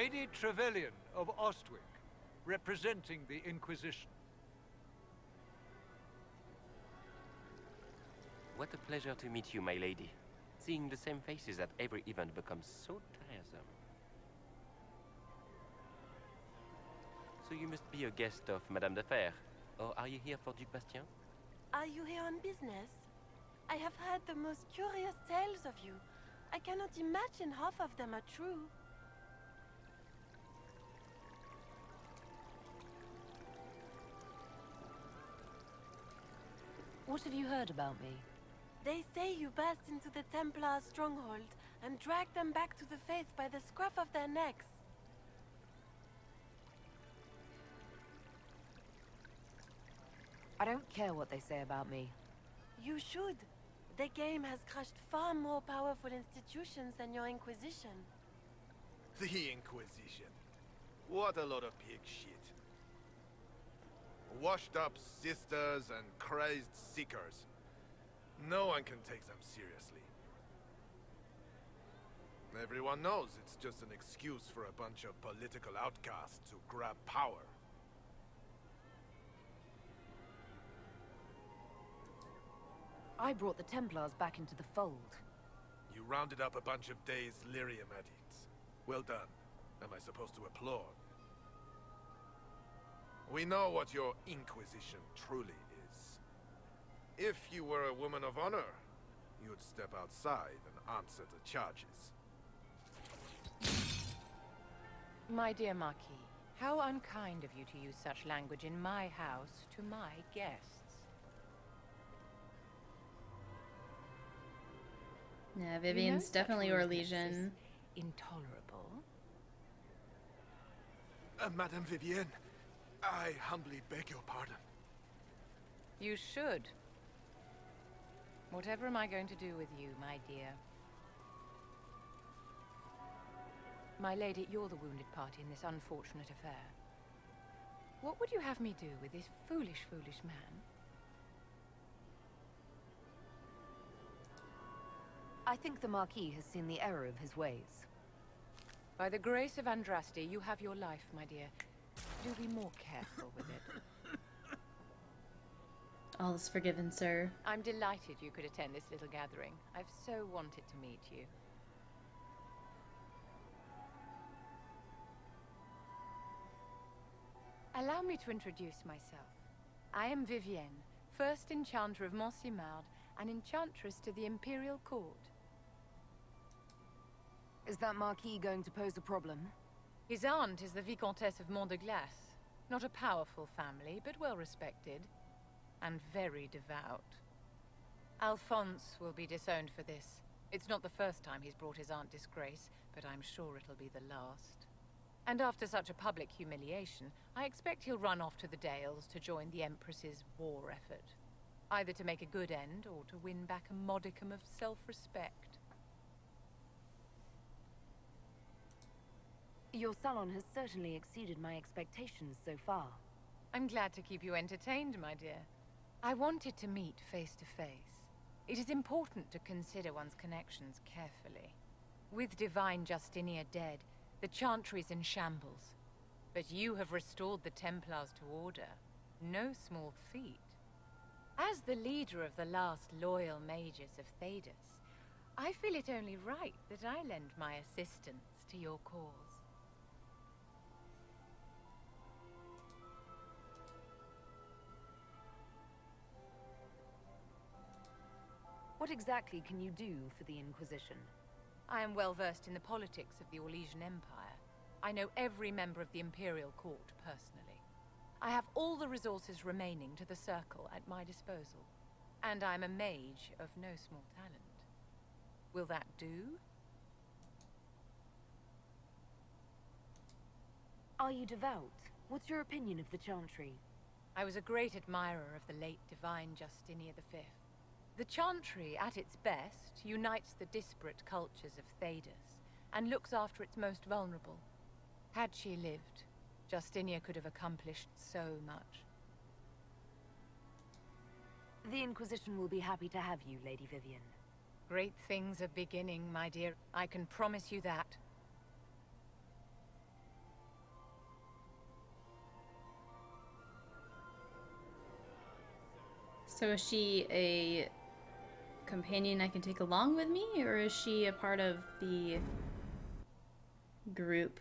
Lady Trevelyan of Ostwick, representing the Inquisition. What a pleasure to meet you, my lady. Seeing the same faces at every event becomes so tiresome. So you must be a guest of Madame de Fer. Or are you here for Duc Bastien? Are you here on business? I have heard the most curious tales of you. I cannot imagine half of them are true. What have you heard about me? They say you burst into the Templar's stronghold and dragged them back to the faith by the scruff of their necks. I don't care what they say about me. You should. The game has crushed far more powerful institutions than your Inquisition. The Inquisition. What a lot of pig shit. Washed up sisters and crazed seekers. No one can take them seriously. Everyone knows it's just an excuse for a bunch of political outcasts to grab power. I brought the Templars back into the fold. You rounded up a bunch of dazed lyrium addicts. Well done. Am I supposed to applaud? We know what your Inquisition truly is. If you were a woman of honor, you'd step outside and answer the charges. My dear Marquis, how unkind of you to use such language in my house to my guests. Yeah, You know Vivienne's such definitely rudeness is Orlesian. Intolerable. Uh, Madame Vivienne, I humbly beg your pardon. You should. Whatever am I going to do with you, my dear? My lady, you're the wounded party in this unfortunate affair. What would you have me do with this foolish, foolish man? I think the Marquis has seen the error of his ways. By the grace of Andraste, you have your life, my dear. Do be more careful with it. All is forgiven, sir. I'm delighted you could attend this little gathering. I've so wanted to meet you. Allow me to introduce myself. I am Vivienne, first Enchanter of Montsimard and Enchantress to the Imperial Court. Is that Marquis going to pose a problem? His aunt is the Vicomtesse of Mont de Glace. Not a powerful family, but well respected. And very devout. Alphonse will be disowned for this. It's not the first time he's brought his aunt disgrace, but I'm sure it'll be the last. And after such a public humiliation, I expect he'll run off to the Dales to join the Empress's war effort. Either to make a good end, or to win back a modicum of self-respect. Your salon has certainly exceeded my expectations so far. I'm glad to keep you entertained, my dear. I wanted to meet face to face. It is important to consider one's connections carefully. With Divine Justinia dead, the Chantry's in shambles. But you have restored the Templars to order. No small feat. As the leader of the last loyal mages of Thedas, I feel it only right that I lend my assistance to your cause. What exactly can you do for the Inquisition? I am well versed in the politics of the Orlesian Empire. I know every member of the Imperial Court personally. I have all the resources remaining to the Circle at my disposal. And I'm a mage of no small talent. Will that do? Are you devout? What's your opinion of the Chantry? I was a great admirer of the late Divine Justinia V. The Chantry, at its best, unites the disparate cultures of Thedas and looks after its most vulnerable. Had she lived, Justinia could have accomplished so much. The Inquisition will be happy to have you, Lady Vivienne. Great things are beginning, my dear. I can promise you that. So is she a companion I can take along with me, or is she a part of the group?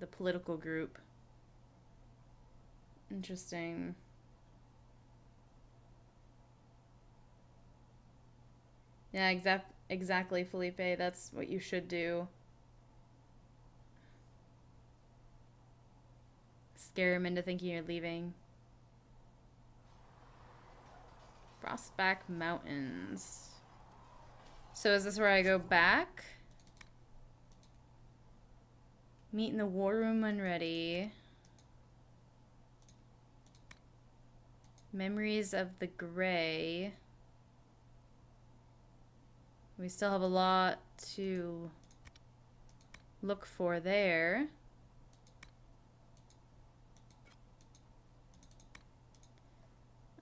The political group. Interesting. Yeah, exact exactly, Felipe. That's what you should do. Scare him into thinking you're leaving. Frostback Mountains. So is this where I go back? Meet in the war room when ready. Memories of the Gray. We still have a lot to look for there.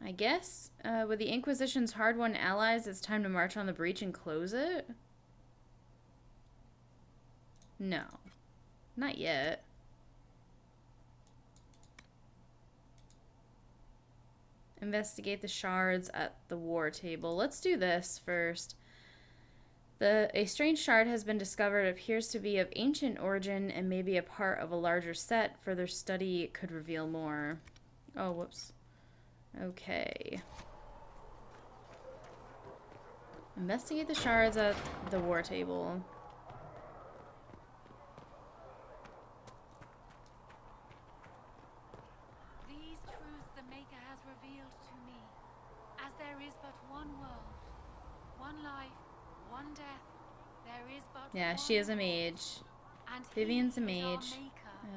I guess uh, with the Inquisition's hard-won allies, it's time to march on the breach and close it? No. Not yet. Investigate the shards at the war table. Let's do this first. The, a strange shard has been discovered. Appears to be of ancient origin and may be a part of a larger set. Further study could reveal more. Oh, whoops. Okay. Investigate the shards at the war table. These truths the Maker has revealed to me. As there is but one world, one life, one death, there is but Yeah, she is a mage. and Vivienne's a he is our mage.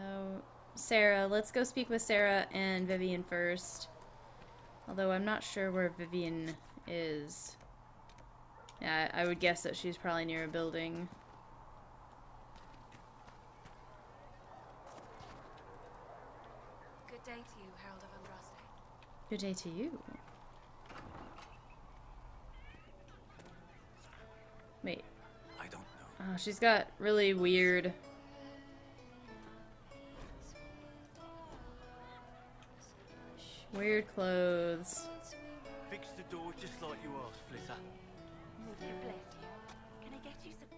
Oh, Sera. Let's go speak with Sera and Vivienne first. Although I'm not sure where Vivienne is. Yeah, I would guess that she's probably near a building. Good day to you, Herald of Andraste. Good day to you. Wait. I don't know. Oh, she's got really weird. Weird clothes. Fix the door just like you asked, Flissa. May you. Can I get you some?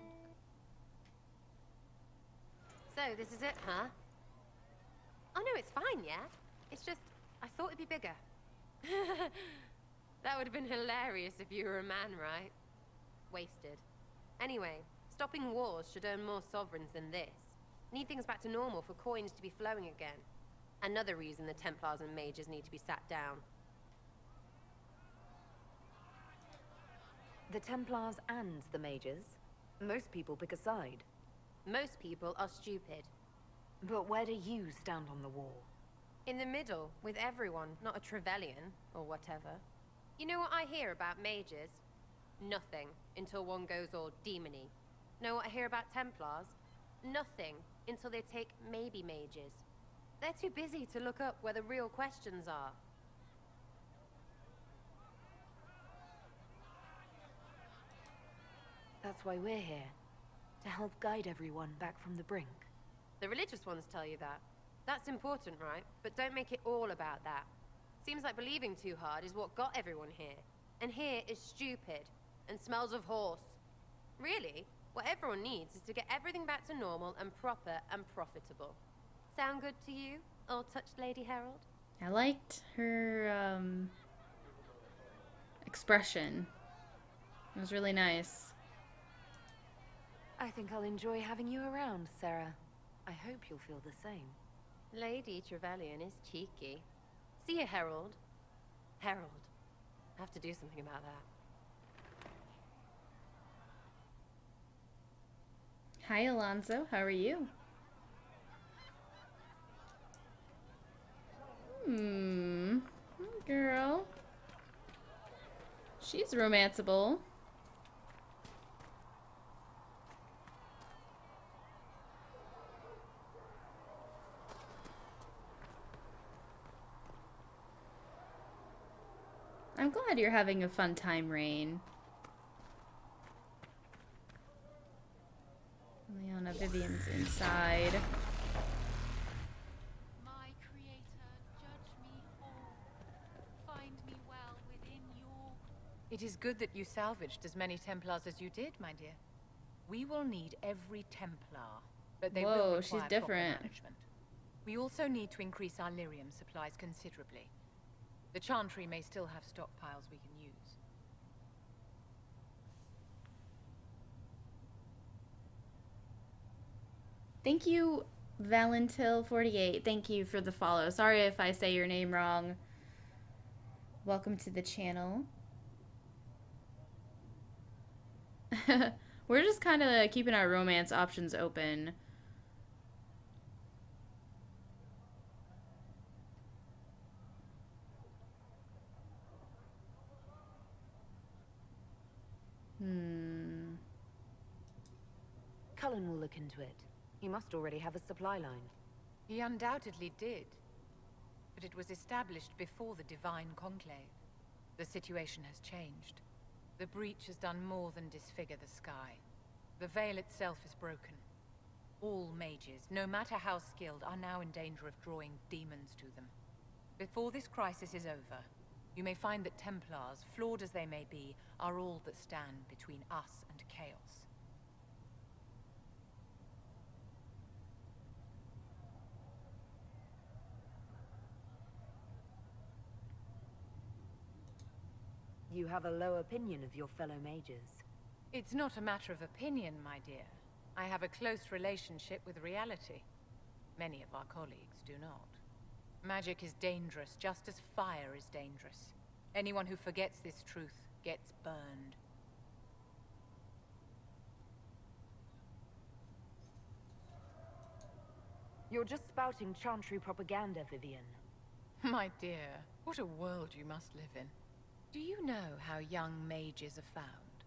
So, this is it, huh? Oh no, it's fine, yeah? It's just, I thought it'd be bigger. that would have been hilarious if you were a man, right? Wasted. Anyway, stopping wars should earn more sovereigns than this. Need things back to normal for coins to be flowing again. Another reason the Templars and mages need to be sat down. The Templars and the Mages. Most people pick a side. Most people are stupid. But where do you stand on the war? In the middle, with everyone, not a Trevelyan, or whatever. You know what I hear about mages? Nothing, until one goes all demony. Know what I hear about Templars? Nothing, until they take maybe mages. They're too busy to look up where the real questions are. That's why we're here. To help guide everyone back from the brink. The religious ones tell you that. That's important, right? But don't make it all about that. Seems like believing too hard is what got everyone here. And here is stupid and smells of horse. Really, what everyone needs is to get everything back to normal and proper and profitable. Sound good to you, old touched Lady Herald? I liked her um, expression. It was really nice. I think I'll enjoy having you around, Sera. I hope you'll feel the same. Lady Trevelyan is cheeky. See you, Herald. Herald. I have to do something about that. Hi, Alonzo. How are you? Hmm. Girl. She's romanceable. I'm glad you're having a fun time, Rain. Leona Vivienne's inside. My creator, judge me all. Find me well It is good that you salvaged as many Templars as you did, my dear. We will need every Templar, but they Whoa, will she's require proper different. management. We also need to increase our lyrium supplies considerably. The Chantry may still have stockpiles we can use. Thank you, Valentil48. Thank you for the follow. Sorry if I say your name wrong. Welcome to the channel. We're just kind of keeping our romance options open. Hmm. Cullen will look into it. He must already have a supply line. He undoubtedly did. But it was established before the Divine Conclave. The situation has changed. The breach has done more than disfigure the sky. The veil itself is broken. All mages, no matter how skilled, are now in danger of drawing demons to them. Before this crisis is over, you may find that Templars, flawed as they may be, are all that stand between us and chaos. You have a low opinion of your fellow mages. It's not a matter of opinion, my dear. I have a close relationship with reality. Many of our colleagues do not. Magic is dangerous, just as fire is dangerous. Anyone who forgets this truth gets burned. You're just spouting Chantry propaganda, Vivienne. My dear, what a world you must live in. Do you know how young mages are found?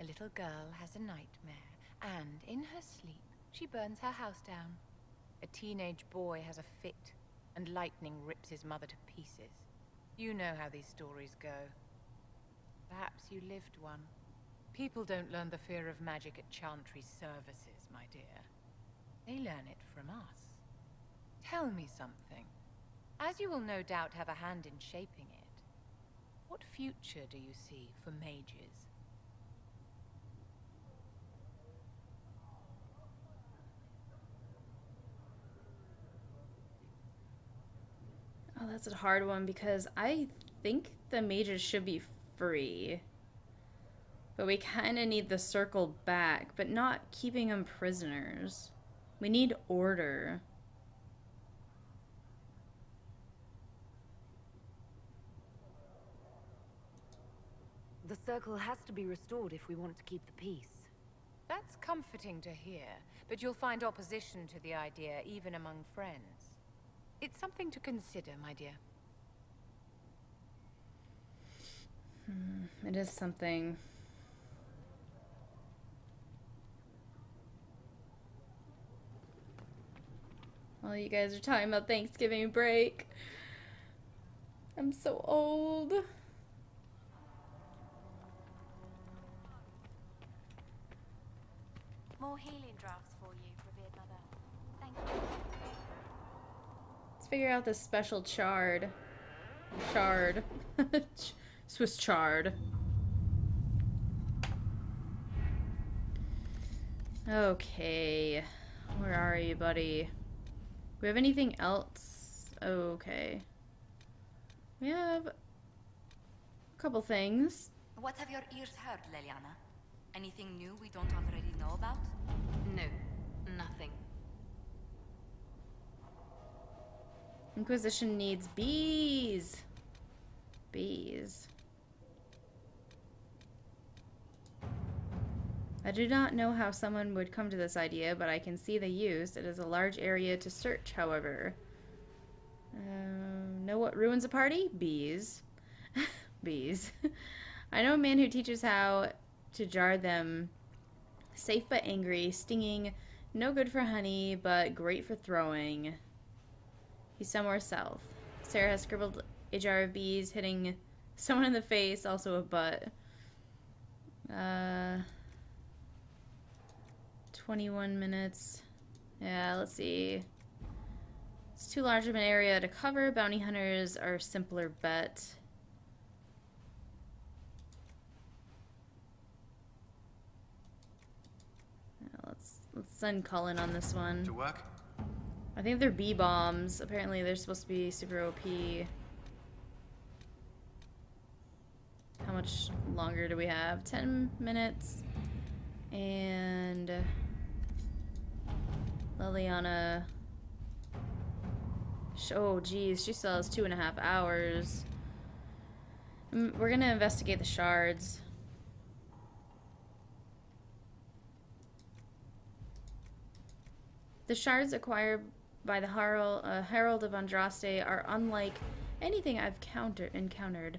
A little girl has a nightmare, and in her sleep, she burns her house down. A teenage boy has a fit, and lightning rips his mother to pieces. You know how these stories go. Perhaps you lived one. People don't learn the fear of magic at Chantry services, my dear. They learn it from us. Tell me something. As you will no doubt have a hand in shaping it, what future do you see for mages? Oh, that's a hard one because I think the mages should be free. But we kind of need the circle back, but not keeping them prisoners. We need order. The circle has to be restored if we want to keep the peace. That's comforting to hear, but you'll find opposition to the idea even among friends. It's something to consider, my dear. Hmm, it is something. While you guys are talking about Thanksgiving break. I'm so old. More healing drafts for you, revered mother. Thank you. Let's figure out this special chard. Shard. Ch- Swiss chard. Okay. Where are you, buddy? We have anything else? Okay. We have a couple things. What have your ears heard, Leliana? Anything new we don't already know about? No, nothing. Inquisition needs bees. Bees. I do not know how someone would come to this idea, but I can see the use. It is a large area to search, however. Um, know what ruins a party? Bees. Bees. I know a man who teaches how to jar them. Safe but angry, stinging, no good for honey, but great for throwing. He's somewhere south. Sera has scribbled a jar of bees hitting someone in the face, also a butt. Uh, 21 minutes. Yeah, let's see. It's too large of an area to cover. Bounty hunters are simpler bet. Let's send Cullen on this one. To work? I think they're B bombs. Apparently they're supposed to be super OP. How much longer do we have? 10 minutes. And Leliana. Oh, geez, she still has two and a half hours. Mm, We're gonna investigate the shards. The shards acquired by the Herald, uh, Herald of Andraste are unlike anything I've counter- encountered.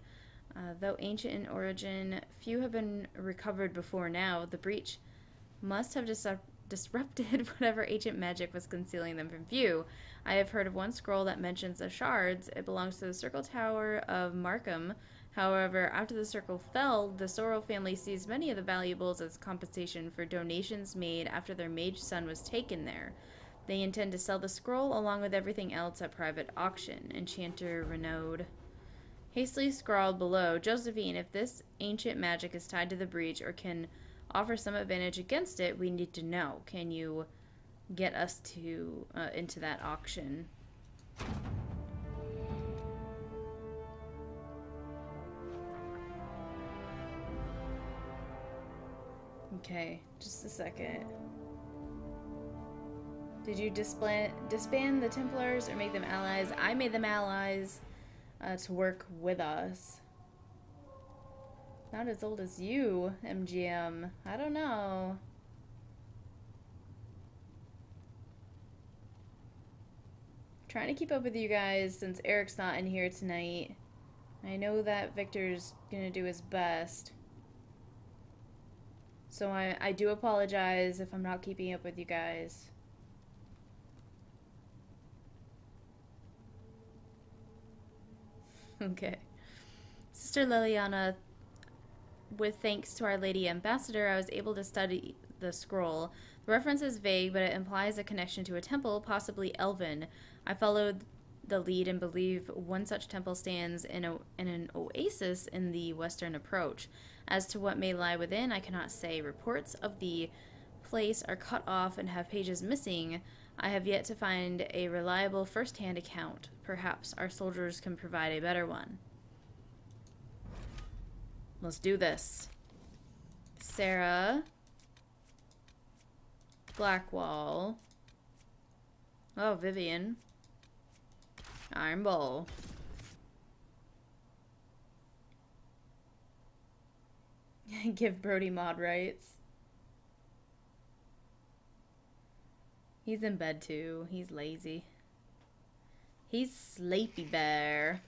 Uh, though ancient in origin, few have been recovered before now. The breach must have disrupt- disrupted whatever ancient magic was concealing them from view. I have heard of one scroll that mentions the shards. It belongs to the Circle Tower of Markham. However, after the circle fell, the Sorrel family seized many of the valuables as compensation for donations made after their mage son was taken there. They intend to sell the scroll along with everything else at private auction. Enchanter Renaud. Hastily scrawled below, Josephine, if this ancient magic is tied to the breach or can offer some advantage against it, we need to know. Can you get us to uh, into that auction? Okay, just a second. Did you disband, disband the Templars or make them allies? I made them allies uh, to work with us. Not as old as you, MGM. I don't know. Trying to keep up with you guys since Eric's not in here tonight. I know that Victor's gonna do his best. So I, I do apologize if I'm not keeping up with you guys. Okay. Sister Leliana, with thanks to Our Lady Ambassador, I was able to study the scroll. The reference is vague, but it implies a connection to a temple, possibly elven. I followed the lead and believe one such temple stands in, a, in an oasis in the western approach. As to what may lie within, I cannot say. Reports of the place are cut off and have pages missing. I have yet to find a reliable first hand account. Perhaps our soldiers can provide a better one. Let's do this. Sera. Blackwall. Oh, Vivienne. Iron Bull. Give Brody mod rights. He's in bed too. He's lazy. He's sleepy bear.